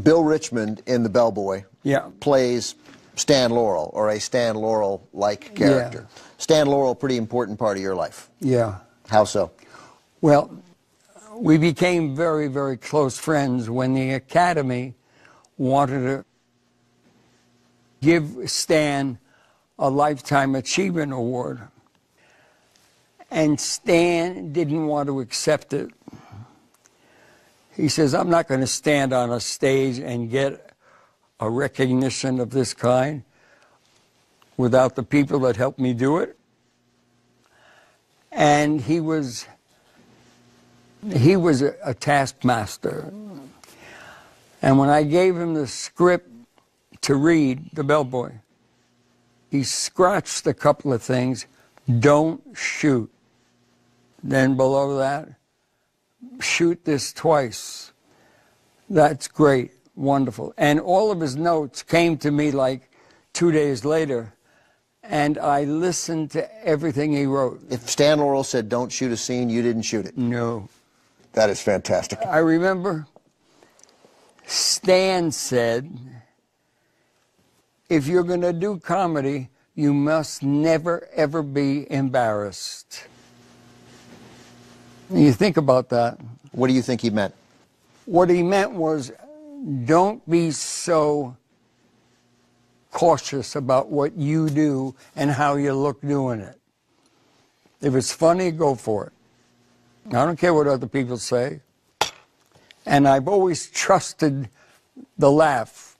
Bill Richmond in The Bellboy Yeah. plays Stan Laurel or a Stan Laurel like character. Stan Laurel, pretty important part of your life. Yeah. How so? Well, we became very, very close friends when the Academy wanted to give Stan a Lifetime Achievement Award. And Stan didn't want to accept it. He says, I'm not going to stand on a stage and get a recognition of this kind without the people that helped me do it. And he was he was a, a taskmaster. And when I gave him the script to read, The Bellboy, he scratched a couple of things. Don't shoot. Then below that, shoot this twice. That's great, wonderful. And all of his notes came to me like two days later, and I listened to everything he wrote. If Stan Laurel said, don't shoot a scene, you didn't shoot it. No. That is fantastic. I remember Stan said, if you're going to do comedy, you must never, ever be embarrassed. You think about that. What do you think he meant? What he meant was don't be so cautious about what you do and how you look doing it. If it's funny, go for it. I don't care what other people say. And I've always trusted the laugh.